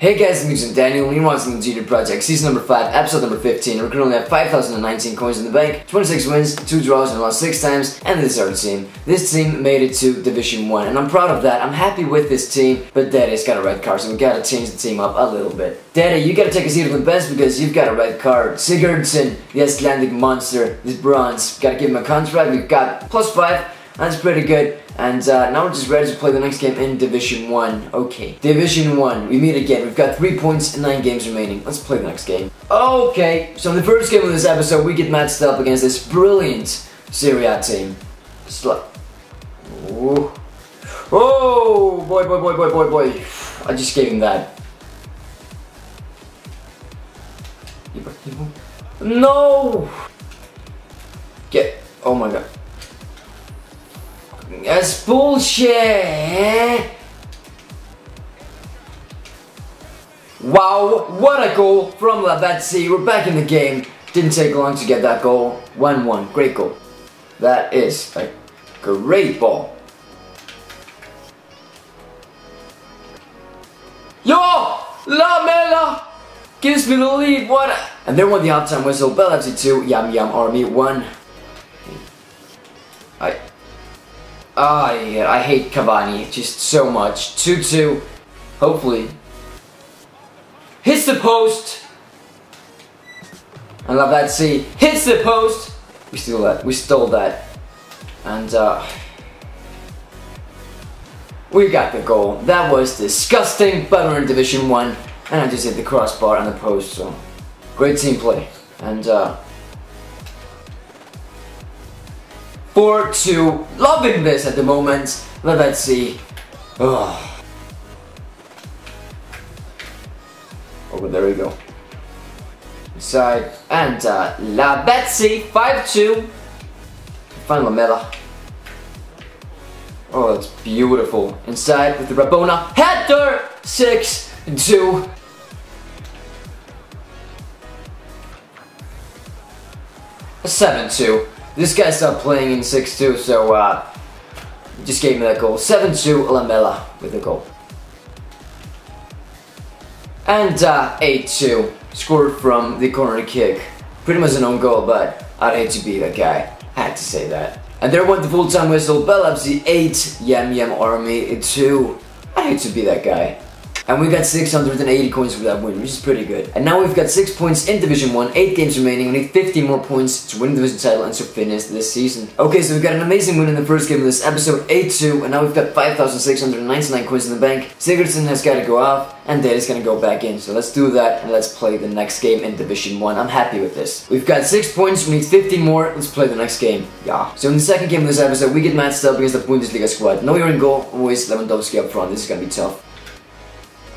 Hey guys, it's me, Daniel, and you're watching the Junior Project, season number 5, episode number 15. We're currently at 5,019 coins in the bank, 26 wins, 2 draws, and lost 6 times, and this is our team. This team made it to Division 1, and I'm proud of that. I'm happy with this team, but Daddy's got a red card, so we gotta change the team up a little bit. Daddy, you gotta take a seat on the bench because you've got a red card. Sigurdsson, the Icelandic monster, this bronze, gotta give him a contract. We've got plus 5, that's pretty good. And uh, now we're just ready to play the next game in Division 1. Okay, Division 1, we meet again. We've got 3 points and 9 games remaining. Let's play the next game. Okay, so in the first game of this episode, we get matched up against this brilliant Serie A team. Sl oh. oh, boy, boy, boy, boy, boy, boy. I just gave him that. No! Get, oh my god. That's bullshit! Wow, what a goal from Lavezzi. We're back in the game. Didn't take long to get that goal. 1-1. Great goal. That is a great ball. Yo! Lamela! Gives me the lead. What? A... And then won the halftime whistle. Bella FC 2, Yam Yam Army 1. I Ah, oh, yeah, I hate Cavani just so much. 2-2, hopefully. Hits the post! I love that see. Hits the post! We stole that. We stole that. And, uh... We got the goal. That was disgusting, but we're in Division 1. And I just hit the crossbar and the post, so... Great team play. And, uh... 4 2. Loving this at the moment. Let's see. Oh. oh, there we go. Inside. And uh, Lavezzi 5 2. Final Lamela. Oh, that's beautiful. Inside with the Rabona. Header 6 2. A 7 2. This guy stopped playing in 6-2, so uh, just gave me that goal. 7-2, Lamela with a goal. And 8-2, uh, scored from the corner kick. Pretty much an own goal, but I'd hate to be that guy. I had to say that. And there went the full-time whistle. Bella FC 8, Yam Yam Army 2. I'd hate to be that guy. And we got 680 coins for that win, which is pretty good. And now we've got 6 points in Division 1, 8 games remaining, we need 15 more points to win the division title and to finish this season. Okay, so we've got an amazing win in the first game of this episode, 8-2, and now we've got 5,699 coins in the bank. Sigurdsson has got to go off, and Data's gonna go back in. So let's do that, and let's play the next game in Division 1. I'm happy with this. We've got 6 points, we need 15 more, let's play the next game. Yeah. So in the second game of this episode, we get matched up against the Bundesliga squad. Neuer in goal, always Lewandowski up front, this is gonna be tough.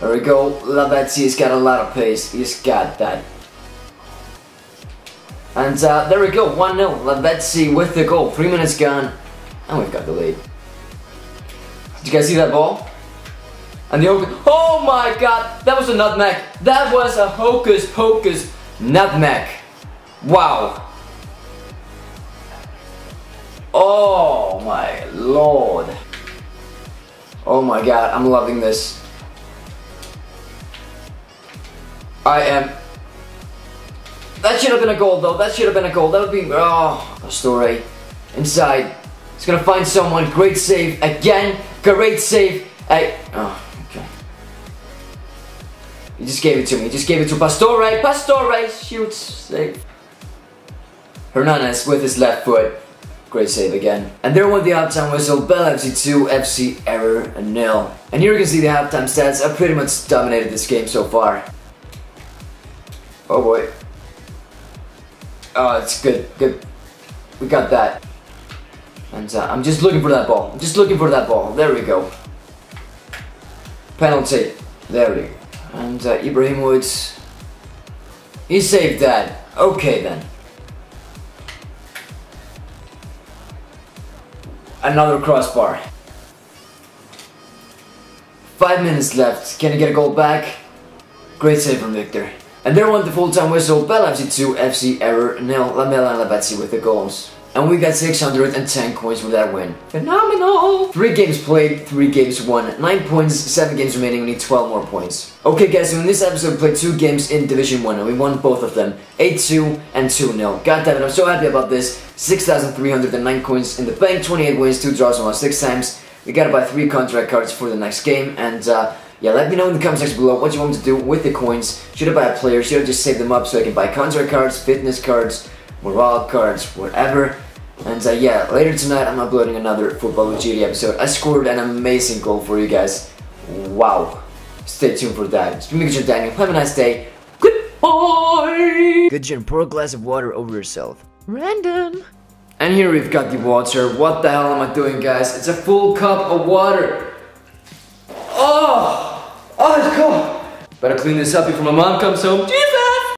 There we go. Lavezzi has got a lot of pace. He's got that. And uh, there we go. 1-0. Lavezzi with the goal. Three minutes gone. And we've got the lead. Did you guys see that ball? And the. Oh my god! That was a nutmeg. That was a hocus pocus nutmeg. Wow. Oh my lord. Oh my god, I'm loving this. I am. That should have been a goal, though. That should have been a goal. That would be. Oh, a story. Inside. It's gonna find someone. Great save. Again. Great save. I. Oh, okay. He just gave it to me. He just gave it to Pastore. Pastore shoots. Save. Hernandez with his left foot. Great save again. And there went the halftime whistle. Bella FC 2, FC error and nil. And here you can see the halftime stats. I pretty much dominated this game so far. Oh boy. Oh, it's good, good. We got that. And uh, I'm just looking for that ball. I'm just looking for that ball. There we go. Penalty. There we go. And uh, Ibrahimovic. He saved that. Okay then. Another crossbar. Five minutes left. Can I get a goal back? Great save from Victor. And there went the full-time whistle, Bella FC 2, FC error nil, Lamela and Lavezzi with the goals. and we got 610 coins for that win. Phenomenal! 3 games played, 3 games won, 9 points, 7 games remaining, we need 12 more points. Okay guys, so in this episode we played 2 games in Division 1 and we won both of them, 8-2 and 2-0. God damn it, I'm so happy about this. 6,309 coins in the bank, 28 wins, 2 draws, almost 6 times. We gotta buy 3 contract cards for the next game and uh, yeah, let me know in the comment section below what you want me to do with the coins. Should I buy a player? Should I just save them up so I can buy contract cards, fitness cards, morale cards, whatever? And uh, yeah, later tonight I'm uploading another Football with GD episode. I scored an amazing goal for you guys. Wow. Stay tuned for that. It's been Mikael Daniel. Have a nice day. Goodbye! Gudjon, pour a glass of water over yourself. Random. And here we've got the water. What the hell am I doing, guys? It's a full cup of water. Better clean this up before my mom comes home.